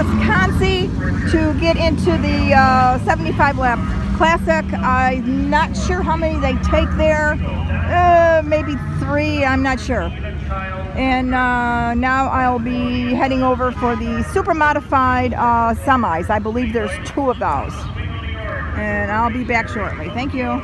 Wisconsin to get into the uh, 75 lap classic. I'm not sure how many they take there. Uh, maybe three, I'm not sure. And uh, now I'll be heading over for the super modified uh, semis. I believe there's two of those. And I'll be back shortly. Thank you.